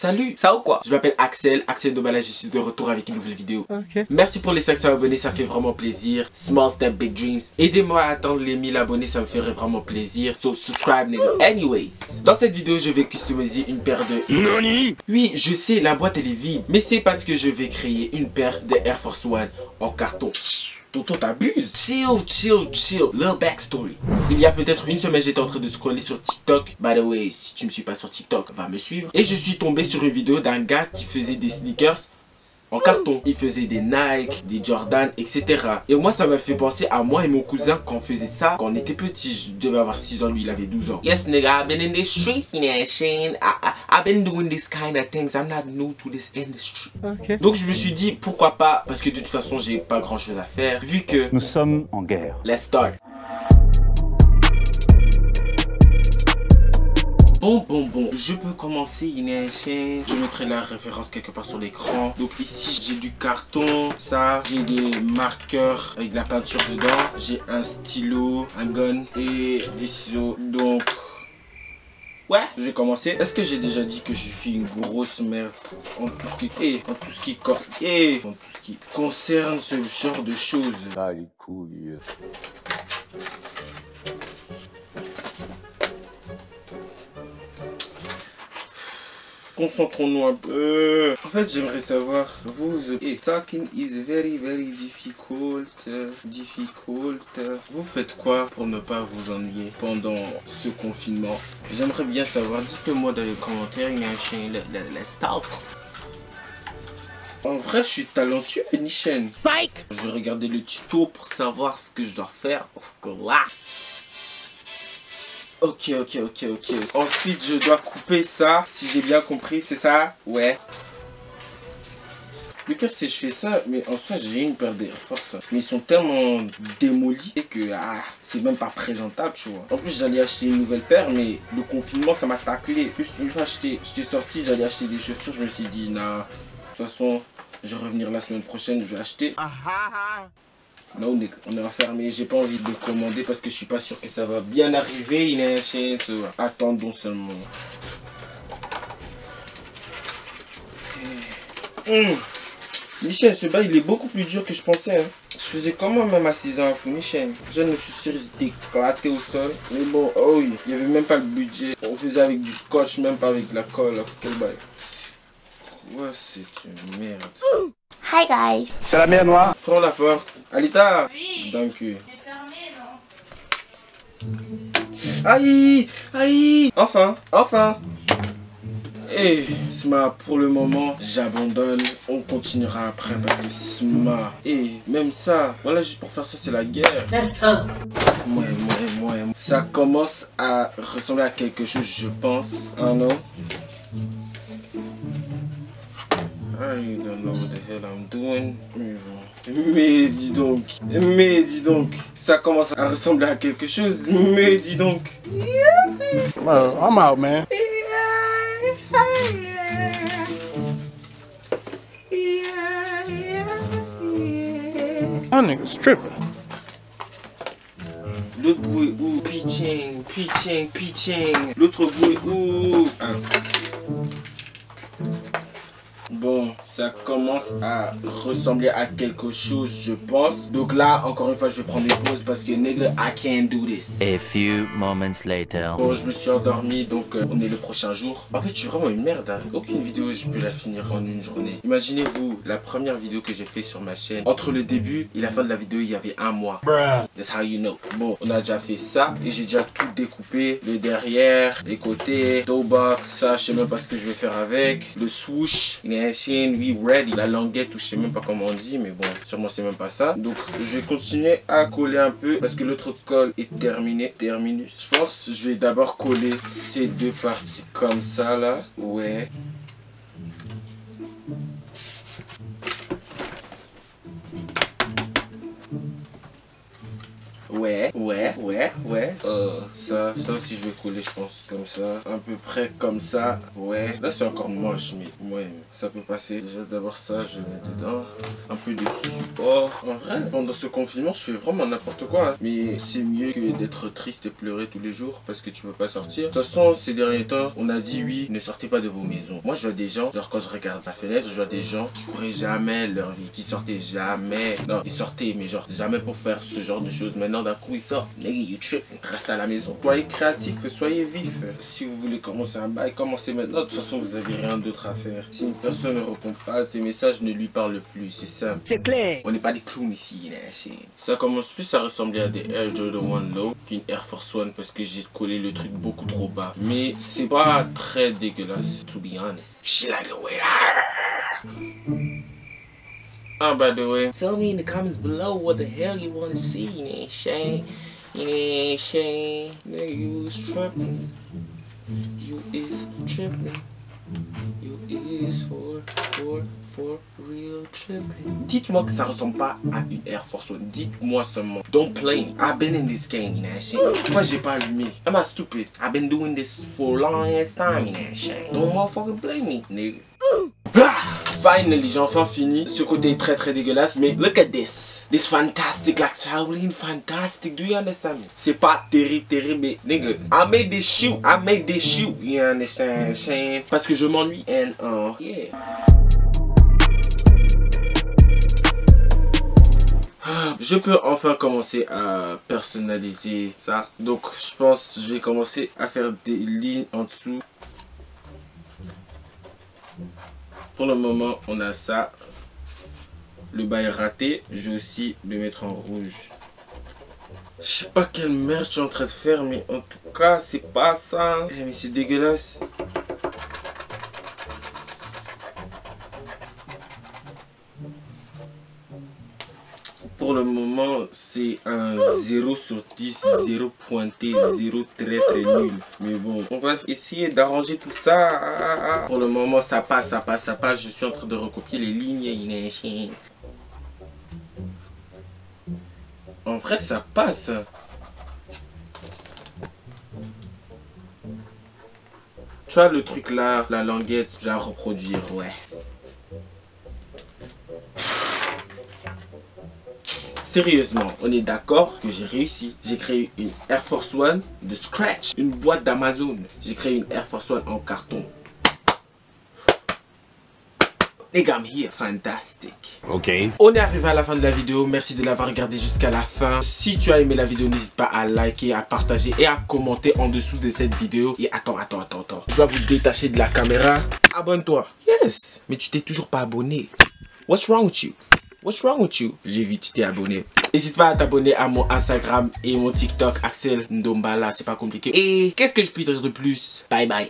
Salut, ça ou quoi? Je m'appelle Axel, Axel Dobala, je suis de retour avec une nouvelle vidéo. Merci pour les 500 abonnés, ça fait vraiment plaisir. Small step, big dreams. Aidez-moi à atteindre les 1000 abonnés, ça me ferait vraiment plaisir. So subscribe nigga. Anyways, dans cette vidéo, je vais customiser une paire de... NANI Oui, je sais, la boîte elle est vide. Mais c'est parce que je vais créer une paire de Air Force One en carton. Tonton t'abuses. Chill, chill, chill. Little backstory. Il y a peut-être une semaine, j'étais en train de scroller sur TikTok. By the way, si tu ne me suis pas sur TikTok, va me suivre. Et je suis tombé sur une vidéo d'un gars qui faisait des sneakers en carton. Il faisait des Nike, des Jordan, etc. Et moi, ça m'a fait penser à moi et mon cousin quand on faisait ça quand on était petit. Je devais avoir 6 ans, lui, il avait 12 ans. Yes, nigga, I've been in this streets, you know, Shane. I, I, I've been doing this kind of things. I'm not new to this industry. Donc, je me suis dit, pourquoi pas, parce que de toute façon, j'ai pas grand chose à faire. Vu que, Nous sommes en guerre. let's start. Bon, bon, bon, je peux commencer, Inéchen. Je mettrai la référence quelque part sur l'écran. Donc ici, j'ai du carton, ça, j'ai des marqueurs avec de la peinture dedans. J'ai un stylo, un gun et des ciseaux. Donc, ouais, je vais. Est-ce que j'ai déjà dit que je suis une grosse merde en tout ce qui, eh, en tout ce qui, eh, en tout ce qui concerne ce genre de choses? Ah, les couilles. Concentrons-nous un peu. En fait, j'aimerais savoir, vous, eh, talking is very, very difficult, difficult. Vous faites quoi pour ne pas vous ennuyer pendant ce confinement? J'aimerais bien savoir, dites-le moi dans les commentaires, il y a un chien. En vrai, je suis talentueux, Nichen. Je vais regarder le tuto pour savoir ce que je dois faire. Parce que là... Ok, ok, ok, ok. Ensuite, je dois couper ça, si j'ai bien compris, c'est ça? Ouais. Le pire, c'est je fais ça, mais en soi, j'ai une paire d'Air Force. Mais ils sont tellement démolis que ah, c'est même pas présentable, tu vois. En plus, j'allais acheter une nouvelle paire, mais le confinement, ça m'a taclé. Juste une fois, j'étais j'étais sorti, j'allais acheter des chaussures, je me suis dit, nah, de toute façon, je vais revenir la semaine prochaine, je vais acheter. Non, on est, on est enfermé. J'ai pas envie de commander parce que je suis pas sûr que ça va bien arriver. Il est ça va. Attendons seulement. Hum. Michel, ce bail il est beaucoup plus dur que je pensais. hein. Je faisais comment même à 6 ans fou, Michel Je me suis sûr éclaté au sol. Mais bon, oh oui, il y avait même pas le budget. On faisait avec du scotch, même pas avec de la colle. Quel bail? Quoi, c'est une merde? Hi guys. C'est la mer noire. Ferme la porte. Alita Oui. Fermé, non Aïe Aïe Enfin Enfin Et Sma, pour le moment, j'abandonne. On continuera après parce que Sma. Et même ça, voilà, juste pour faire ça, c'est la guerre. Ouais, ouais, ouais. Ça commence à ressembler à quelque chose, je pense. Ah non I don't know what the hell I'm doing? Mais dis donc. Mais dis donc. Ça commence à ressembler à quelque chose. Mais dis donc. Well, I'm out, man. That nigga's tripping. L'autre est où? Pitching, pitching, pitching. L'autre où? Ah. Ça commence à ressembler à quelque chose, je pense. Donc là, encore une fois, je vais prendre une pause parce que nigga, I can't do this. A few moments later. Bon, je me suis endormi, donc euh, on est le prochain jour. En fait, je suis vraiment une merde. hein. Aucune vidéo, je peux la finir en une journée. Imaginez-vous, la première vidéo que j'ai fait sur ma chaîne. Entre le début et la fin de la vidéo, il y avait un mois. That's how you know. Bon, on a déjà fait ça et j'ai déjà tout découpé. Le derrière, les côtés, toe box, ça, je sais même pas ce que je vais faire avec. Le swoosh, il est un ready. La languette, ou je sais même pas comment on dit, mais bon, sûrement c'est même pas ça. Donc, je vais continuer à coller un peu parce que l'autre colle est terminé. Terminus. Je pense que je vais d'abord coller ces deux parties comme ça, là. Ouais. Ouais, ouais, ouais, ouais. Euh, ça. Ça aussi, je vais coller, je pense, comme ça. À peu près comme ça. Ouais. Là, c'est encore moche, mais ouais, ça peut passer. Déjà, d'abord ça, je mets dedans. Un peu de support. En vrai, pendant ce confinement, je fais vraiment n'importe quoi. Mais c'est mieux que d'être triste et pleurer tous les jours parce que tu peux pas sortir. De toute façon, ces derniers temps, on a dit oui, ne sortez pas de vos maisons. Moi, je vois des gens, genre quand je regarde la fenêtre, je vois des gens qui couraient jamais leur vie, qui sortaient jamais. Non, ils sortaient, mais genre jamais pour faire ce genre de choses. Maintenant, d'un coup, ils sortent. Nigga, you trip. Reste à la maison. Soyez créatif, soyez vif. Si vous voulez commencer un bail, commencez maintenant. De toute façon, vous avez rien d'autre à faire. Si une personne ne répond pas à tes messages, ne lui parle plus. C'est simple. C'est clair. On n'est pas des clowns ici, Ça commence plus à ressembler à des Air Jordan 1 Low qu'une Air Force One parce que j'ai collé le truc beaucoup trop bas. Mais c'est pas très dégueulasse, to be honest. She like the way. Ah, by the way, tell me in the comments below what the hell you want to see, you know, Shane. You know, Shane. Nigga, you was tripping. You is tripping. You is for, for, for real tripping. Dites-moi que ça ressemble pas à une Air Force One. Dites-moi seulement. Don't play me. I've been in this game, you know, shit. Pourquoi j'ai pas allumé? Am I stupid? I've been doing this for a long ass time, you know, shit. Don't motherfucking play me, nigga. Finally, j'ai enfin fini. Ce côté très très dégueulasse, mais look at this. This fantastic, like Shaolin fantastic. Do you understand me? C'est pas terrible, terrible, mais nigga, I made this shoe. I made this shoe. You understand, Shane? Parce que je m'ennuie. And, uh, yeah. Ah, Je peux enfin commencer à personnaliser ça. Donc, je pense que je vais commencer à faire des lignes en dessous. Pour le moment, on a ça. Le bail raté. Je vais aussi le mettre en rouge. Je sais pas quelle merde je suis en train de faire, mais en tout cas, c'est pas ça. Eh, mais c'est dégueulasse. Pour le moment, c'est un 0 sur 10, 0 pointé, 0 très très nul. Mais bon, on va essayer d'arranger tout ça. Pour le moment, ça passe, ça passe, ça passe. Je suis en train de recopier les lignes. En vrai, ça passe. Tu vois le truc là, la languette, vais la reproduire, ouais. Sérieusement, on est d'accord que j'ai réussi. J'ai créé une Air Force One de scratch, une boîte d'Amazon. J'ai créé une Air Force One en carton. Nigga, I'm here, fantastic. Okay. On est arrivé à la fin de la vidéo, merci de l'avoir regardé jusqu'à la fin. Si tu as aimé la vidéo, n'hésite pas à liker, à partager et à commenter en dessous de cette vidéo. Et attends, attends, attends, attends. Je dois vous détacher de la caméra. Abonne-toi. Yes. Mais tu t'es toujours pas abonné. What's wrong with you? What's wrong with you? J'ai vu, tu t'es abonné. N'hésite pas à t'abonner à mon Instagram et mon TikTok, Axel Ndombala, c'est pas compliqué. Et qu'est-ce que je puis dire de plus? Bye bye.